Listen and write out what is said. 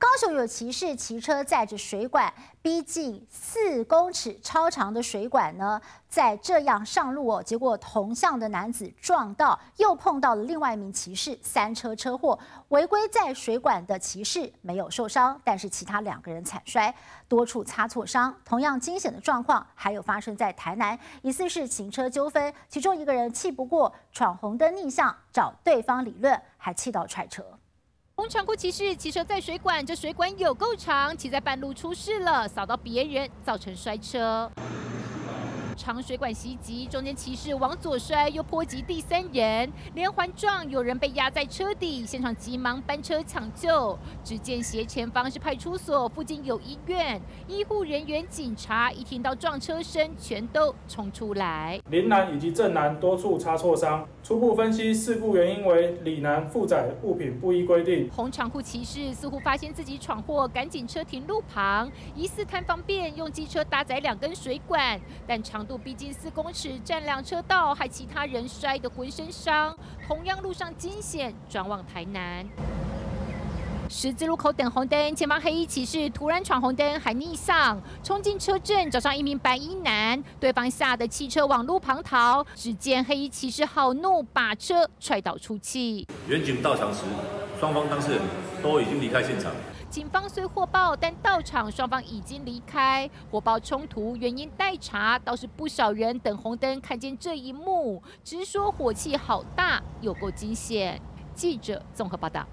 高雄有骑士骑车载着水管逼近四公尺超长的水管呢，在这样上路哦，结果同向的男子撞到，又碰到了另外一名骑士，三车车祸。违规在水管的骑士没有受伤，但是其他两个人惨摔，多处擦挫伤。同样惊险的状况还有发生在台南，疑似是行车纠纷，其中一个人气不过闯红灯逆向找对方理论，还气到踹车。红长裤骑士骑车在水管，这水管有够长，骑在半路出事了，扫到别人，造成摔车。长水管袭击，中间骑士往左摔，又波及第三人，连环撞，有人被压在车底，现场急忙搬车抢救。只见斜前方是派出所，附近有医院，医护人员、警察一听到撞车声，全都冲出来。林南以及郑南多处擦挫伤，初步分析事故原因为李南负载物品不依规定。红长裤骑士似乎发现自己闯祸，赶紧车停路旁，疑似贪方便，用机车搭载两根水管，但长。度逼近四公尺，占两车道，害其他人摔得浑身伤。同样路上惊险，转往台南十字路口等红灯，前方黑衣骑士突然闯红灯，还逆向冲进车阵，找上一名白衣男，对方吓得汽车往路旁逃。只见黑衣骑士好怒，把车踹倒出气。远警到场时，双方当事人都已经离开现场。警方虽获报，但到场双方已经离开。火爆冲突原因待查，倒是不少人等红灯看见这一幕，直说火气好大，有够惊险。记者综合报道。